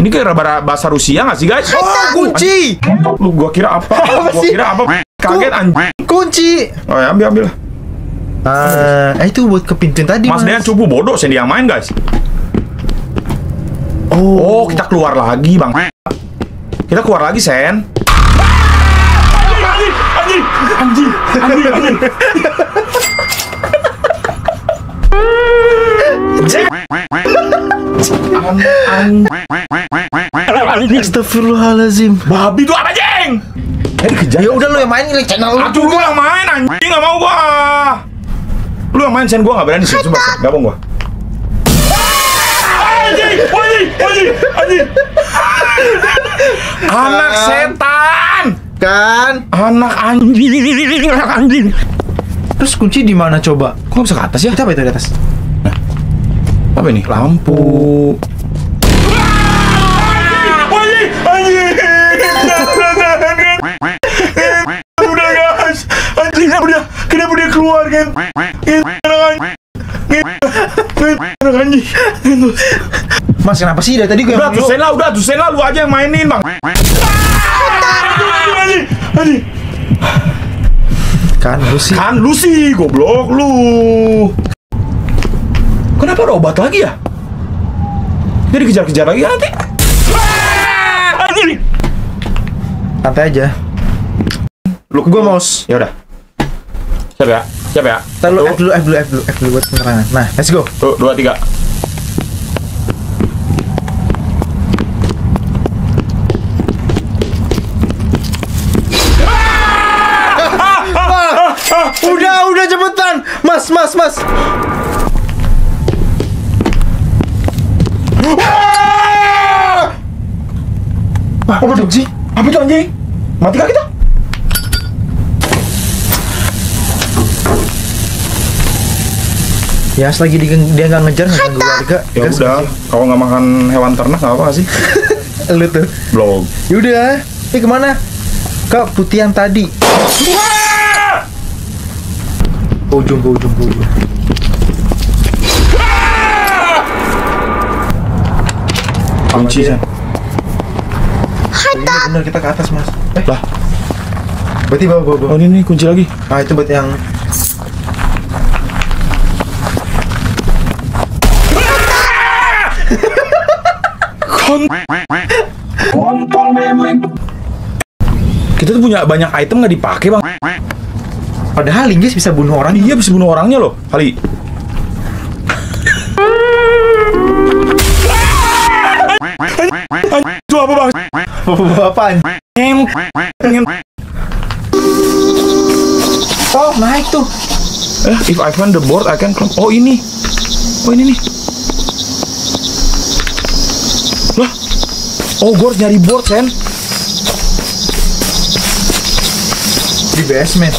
Ini kayak bara- bahasa Rusia nggak sih guys? Oh, kunci. Lu gua kira apa? Apa gua sih? kira apa? Kaget anjing. Kunci. Oh ya, ambil ambil. Eh, itu buat ke pintu tadi, Mas Mas. Dean cupu bodoh sih yang main guys. Oh, Oh, kita keluar lagi, Bang. Kita keluar lagi, Sen. Anjing, anjing, anjing, anjing, anjing. Astagfirullahalazim. Babi tuh apa, Jeng? Eh, dikejar. Ya udah lu yang main ini channel lu. Aduh, gua yang main, anjing. Nggak mau gua. Lu yang main, Sen. Gua nggak berani sih. Coba. Gabung gua. Anjing, anjing, anjing, anjing. Anak setan. Kan. Anak anjing. Anak anjing. Terus kunci di mana coba? Kok bisa ke atas ya? Kita apa itu di atas? Apa ini? Lampu. Anjing. Mas, kenapa sih dari tadi gue Udah tuh lah, udah tuh lah, lu aja yang mainin bang. Kan lu sih. Kan lu sih, goblok lu. Kenapa ada obat lagi ya? Jadi kejar-kejar lagi nanti. Santai aja. Lu Gua mouse. Ya udah. Siap ya? Siap ya? Ntar lu Satu, F dulu, F dulu, F dulu, F dulu buat penerangan. Nah, let's go. Tuh, dua, tiga. Udah, udah cepetan. Mas, mas, mas. Apa tuh sih? Apa itu anjing? Mati kah kita? Ya, selagi dia, dia nggak ngejar, nggak warga. Ya gas, udah, kalau nggak makan hewan ternak nggak apa sih? Lu tuh. Blog. Yaudah, ini ke mana? Ke putih yang tadi. Ke ujung, ke ujung, ke ujung. Kunci. Iya bener, kita ke atas, mas. Eh, Lah, berarti bawa, bawa, bawa. oh ini nih kunci lagi. Ah, itu buat yang... Kita tuh punya banyak item nggak dipakai bang. Padahal linggis bisa bunuh orang. Iya bisa bunuh orangnya loh kali. Itu apa bang? Ngem, ngem. Oh, naik tuh. Eh, if I find the board, I can climb. Oh ini, oh ini nih. Lah, oh gue harus nyari board Sen. Di basement.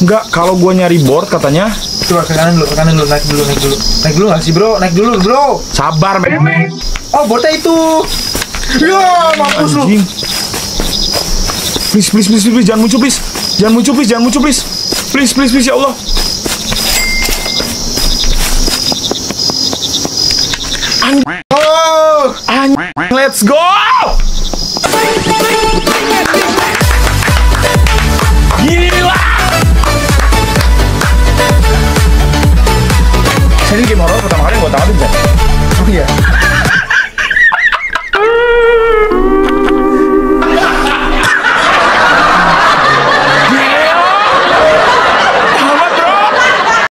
Enggak, kalau gue nyari board katanya Coba ke kanan dulu, ke kanan dulu, naik dulu, naik dulu. Naik dulu nggak sih, bro? Naik dulu, bro. sabar memang. Oh, botnya itu. Ya, mampus lu. Please, please, please, please, jangan muncul, please. Jangan muncul, please, jangan muncul, please. Please, please, please, ya Allah. Anj oh, anj let's go. Gila. Jadi game horror pertama kali gue tahu sih. Oh iya.